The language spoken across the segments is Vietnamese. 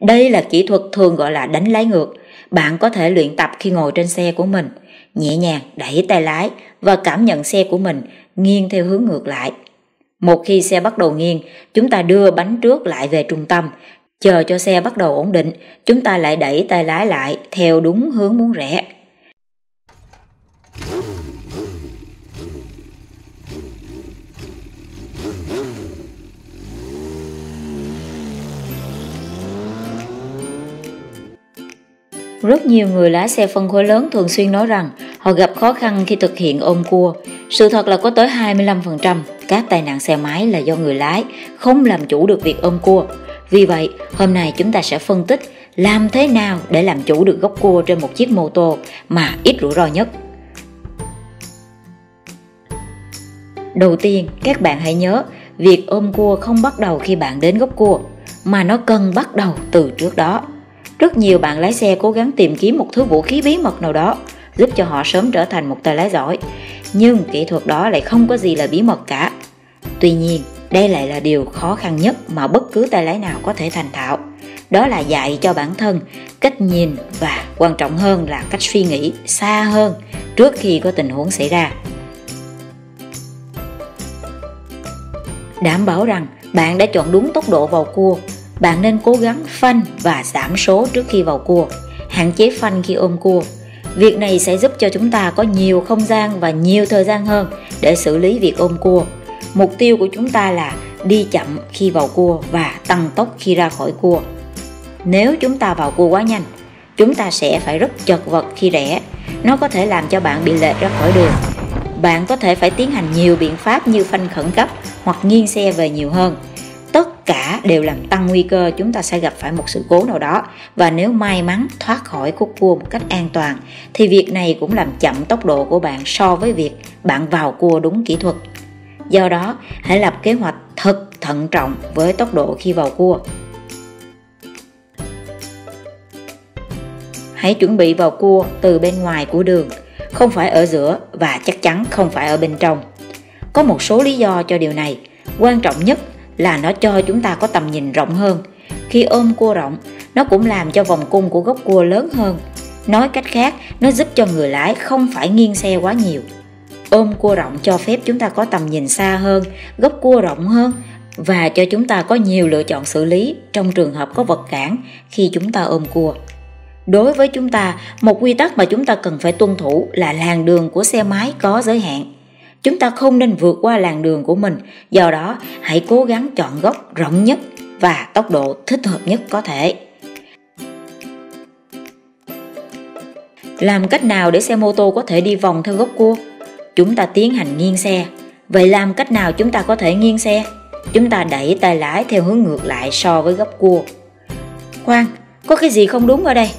Đây là kỹ thuật thường gọi là đánh lái ngược. Bạn có thể luyện tập khi ngồi trên xe của mình, nhẹ nhàng đẩy tay lái và cảm nhận xe của mình nghiêng theo hướng ngược lại. Một khi xe bắt đầu nghiêng, chúng ta đưa bánh trước lại về trung tâm, chờ cho xe bắt đầu ổn định, chúng ta lại đẩy tay lái lại theo đúng hướng muốn rẽ. Rất nhiều người lái xe phân khối lớn thường xuyên nói rằng họ gặp khó khăn khi thực hiện ôm cua. Sự thật là có tới 25% các tai nạn xe máy là do người lái không làm chủ được việc ôm cua. Vì vậy, hôm nay chúng ta sẽ phân tích làm thế nào để làm chủ được góc cua trên một chiếc mô tô mà ít rủi ro nhất. Đầu tiên, các bạn hãy nhớ, việc ôm cua không bắt đầu khi bạn đến góc cua, mà nó cần bắt đầu từ trước đó. Rất nhiều bạn lái xe cố gắng tìm kiếm một thứ vũ khí bí mật nào đó giúp cho họ sớm trở thành một tay lái giỏi. Nhưng kỹ thuật đó lại không có gì là bí mật cả. Tuy nhiên, đây lại là điều khó khăn nhất mà bất cứ tay lái nào có thể thành thạo. Đó là dạy cho bản thân cách nhìn và quan trọng hơn là cách suy nghĩ xa hơn trước khi có tình huống xảy ra. Đảm bảo rằng bạn đã chọn đúng tốc độ vào cua bạn nên cố gắng phanh và giảm số trước khi vào cua, hạn chế phanh khi ôm cua. Việc này sẽ giúp cho chúng ta có nhiều không gian và nhiều thời gian hơn để xử lý việc ôm cua. Mục tiêu của chúng ta là đi chậm khi vào cua và tăng tốc khi ra khỏi cua. Nếu chúng ta vào cua quá nhanh, chúng ta sẽ phải rất chật vật khi rẽ. Nó có thể làm cho bạn bị lệch ra khỏi đường. Bạn có thể phải tiến hành nhiều biện pháp như phanh khẩn cấp hoặc nghiêng xe về nhiều hơn cả đều làm tăng nguy cơ chúng ta sẽ gặp phải một sự cố nào đó. Và nếu may mắn thoát khỏi khúc cua một cách an toàn, thì việc này cũng làm chậm tốc độ của bạn so với việc bạn vào cua đúng kỹ thuật. Do đó, hãy lập kế hoạch thật thận trọng với tốc độ khi vào cua. Hãy chuẩn bị vào cua từ bên ngoài của đường, không phải ở giữa và chắc chắn không phải ở bên trong. Có một số lý do cho điều này. Quan trọng nhất là nó cho chúng ta có tầm nhìn rộng hơn. Khi ôm cua rộng, nó cũng làm cho vòng cung của gốc cua lớn hơn. Nói cách khác, nó giúp cho người lái không phải nghiêng xe quá nhiều. Ôm cua rộng cho phép chúng ta có tầm nhìn xa hơn, gốc cua rộng hơn và cho chúng ta có nhiều lựa chọn xử lý trong trường hợp có vật cản khi chúng ta ôm cua. Đối với chúng ta, một quy tắc mà chúng ta cần phải tuân thủ là làn đường của xe máy có giới hạn chúng ta không nên vượt qua làn đường của mình. Do đó, hãy cố gắng chọn góc rộng nhất và tốc độ thích hợp nhất có thể. Làm cách nào để xe mô tô có thể đi vòng theo góc cua? Chúng ta tiến hành nghiêng xe. Vậy làm cách nào chúng ta có thể nghiêng xe? Chúng ta đẩy tay lái theo hướng ngược lại so với góc cua. Khoan, có cái gì không đúng ở đây?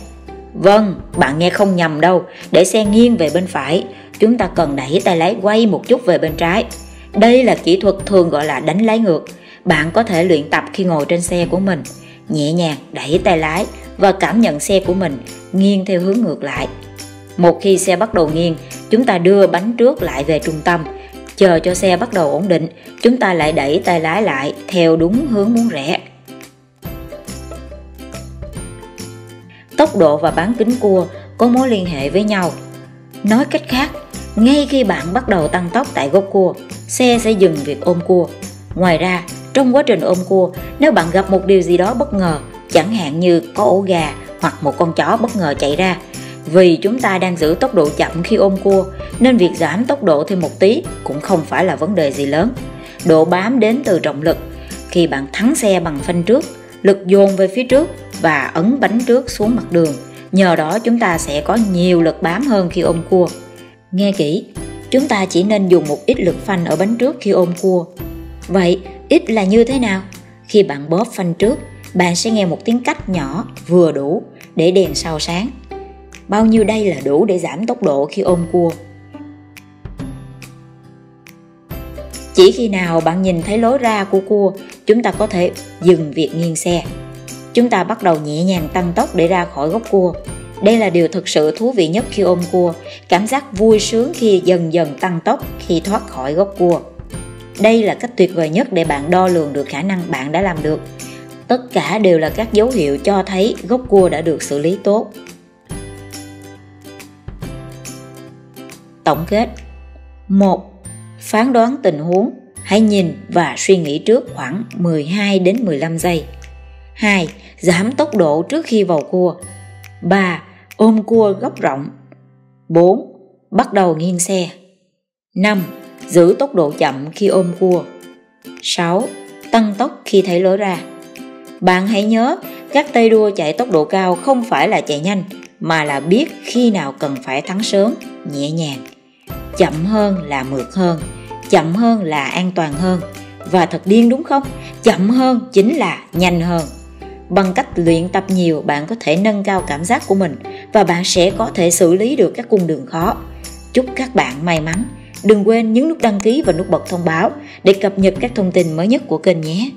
Vâng bạn nghe không nhầm đâu. Để xe nghiêng về bên phải chúng ta cần đẩy tay lái quay một chút về bên trái. Đây là kỹ thuật thường gọi là đánh lái ngược. Bạn có thể luyện tập khi ngồi trên xe của mình, nhẹ nhàng đẩy tay lái và cảm nhận xe của mình nghiêng theo hướng ngược lại. Một khi xe bắt đầu nghiêng, chúng ta đưa bánh trước lại về trung tâm, chờ cho xe bắt đầu ổn định, chúng ta lại đẩy tay lái lại theo đúng hướng muốn rẽ. Tốc độ và bán kính cua có mối liên hệ với nhau. Nói cách khác, ngay khi bạn bắt đầu tăng tốc tại gốc cua, xe sẽ dừng việc ôm cua. Ngoài ra, trong quá trình ôm cua, nếu bạn gặp một điều gì đó bất ngờ, chẳng hạn như có ổ gà hoặc một con chó bất ngờ chạy ra, vì chúng ta đang giữ tốc độ chậm khi ôm cua, nên việc giảm tốc độ thêm một tí cũng không phải là vấn đề gì lớn. Độ bám đến từ trọng lực. Khi bạn thắng xe bằng phanh trước, lực dồn về phía trước và ấn bánh trước xuống mặt đường. Nhờ đó chúng ta sẽ có nhiều lực bám hơn khi ôm cua. Nghe kỹ, chúng ta chỉ nên dùng một ít lực phanh ở bánh trước khi ôm cua. Vậy, ít là như thế nào? Khi bạn bóp phanh trước, bạn sẽ nghe một tiếng cách nhỏ vừa đủ để đèn sau sáng. Bao nhiêu đây là đủ để giảm tốc độ khi ôm cua? Chỉ khi nào bạn nhìn thấy lối ra của cua, chúng ta có thể dừng việc nghiêng xe. Chúng ta bắt đầu nhẹ nhàng tăng tốc để ra khỏi góc cua đây là điều thực sự thú vị nhất khi ôm cua, cảm giác vui sướng khi dần dần tăng tốc khi thoát khỏi gốc cua. Đây là cách tuyệt vời nhất để bạn đo lường được khả năng bạn đã làm được. tất cả đều là các dấu hiệu cho thấy gốc cua đã được xử lý tốt. Tổng kết 1. Phán đoán tình huống Hãy nhìn và suy nghĩ trước khoảng 12 đến 15 giây. 2. Giảm tốc độ trước khi vào cua. 3. Ôm cua góc rộng. 4. Bắt đầu nghiêng xe. 5. Giữ tốc độ chậm khi ôm cua. 6. Tăng tốc khi thấy lối ra. Bạn hãy nhớ, các tay đua chạy tốc độ cao không phải là chạy nhanh, mà là biết khi nào cần phải thắng sớm, nhẹ nhàng. Chậm hơn là mượt hơn, chậm hơn là an toàn hơn. Và thật điên đúng không? Chậm hơn chính là nhanh hơn. Bằng cách luyện tập nhiều, bạn có thể nâng cao cảm giác của mình và bạn sẽ có thể xử lý được các cung đường khó. Chúc các bạn may mắn. Đừng quên nhấn nút đăng ký và nút bật thông báo để cập nhật các thông tin mới nhất của kênh nhé.